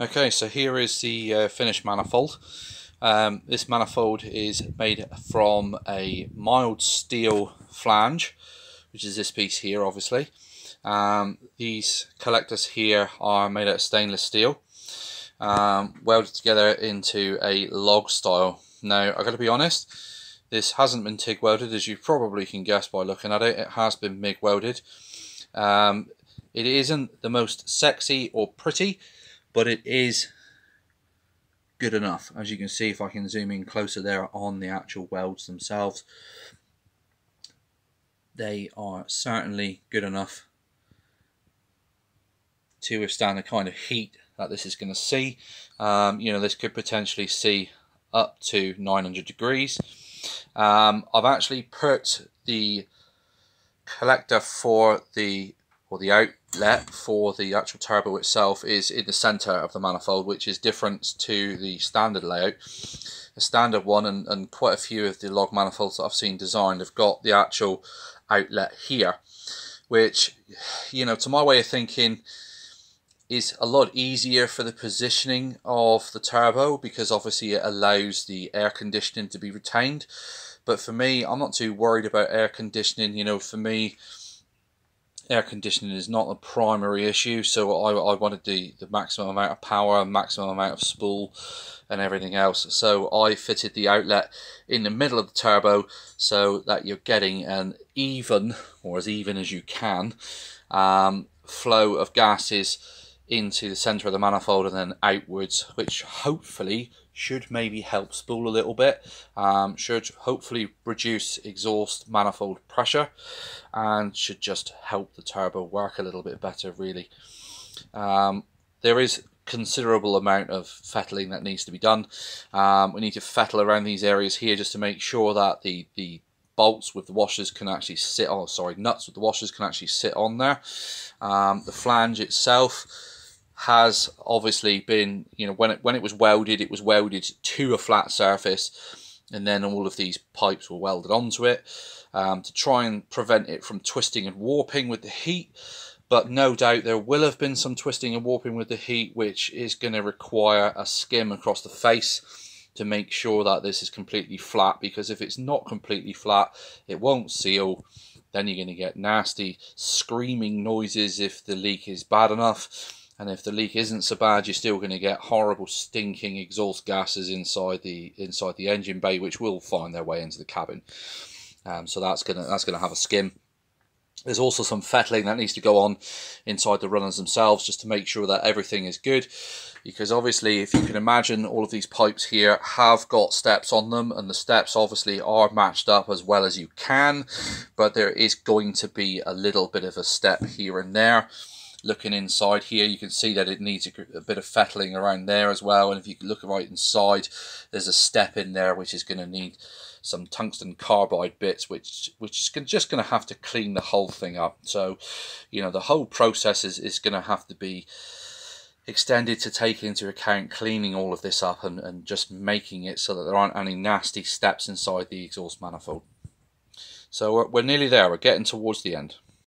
Okay, so here is the uh, finished manifold. Um, this manifold is made from a mild steel flange, which is this piece here, obviously. Um, these collectors here are made out of stainless steel, um, welded together into a log style. Now, I've got to be honest, this hasn't been TIG welded, as you probably can guess by looking at it. It has been MIG welded. Um, it isn't the most sexy or pretty, but it is good enough. As you can see if I can zoom in closer there on the actual welds themselves they are certainly good enough to withstand the kind of heat that this is going to see. Um, you know this could potentially see up to 900 degrees. Um, I've actually put the collector for the or the outlet for the actual turbo itself is in the center of the manifold which is different to the standard layout. The standard one and, and quite a few of the log manifolds that I've seen designed have got the actual outlet here which you know to my way of thinking is a lot easier for the positioning of the turbo because obviously it allows the air conditioning to be retained. But for me I'm not too worried about air conditioning. You know for me air conditioning is not the primary issue so I, I wanted the, the maximum amount of power maximum amount of spool and everything else. So I fitted the outlet in the middle of the turbo so that you're getting an even or as even as you can um, flow of gases into the center of the manifold and then outwards which hopefully should maybe help spool a little bit, um, should hopefully reduce exhaust manifold pressure and should just help the turbo work a little bit better really. Um, there is considerable amount of fettling that needs to be done. Um, we need to fettle around these areas here just to make sure that the, the bolts with the washers can actually sit on, sorry, nuts with the washers can actually sit on there. Um, the flange itself has obviously been, you know, when it, when it was welded, it was welded to a flat surface and then all of these pipes were welded onto it um, to try and prevent it from twisting and warping with the heat. But no doubt there will have been some twisting and warping with the heat, which is going to require a skim across the face to make sure that this is completely flat because if it's not completely flat, it won't seal. Then you're going to get nasty screaming noises if the leak is bad enough and if the leak isn't so bad you're still going to get horrible stinking exhaust gases inside the inside the engine bay which will find their way into the cabin. Um, so that's gonna that's gonna have a skim. There's also some fettling that needs to go on inside the runners themselves just to make sure that everything is good. Because obviously if you can imagine all of these pipes here have got steps on them and the steps obviously are matched up as well as you can but there is going to be a little bit of a step here and there looking inside here you can see that it needs a, a, bit of fettling around there as well and if you look right inside there's a step in there which is going to need some tungsten carbide bits which which is just going to have to clean the whole thing up. So you know the whole process is, is going to have to be extended to take into account cleaning all of this up and, and just making it so that there aren't any nasty steps inside the exhaust manifold. So we're, we're nearly there. We're getting towards the end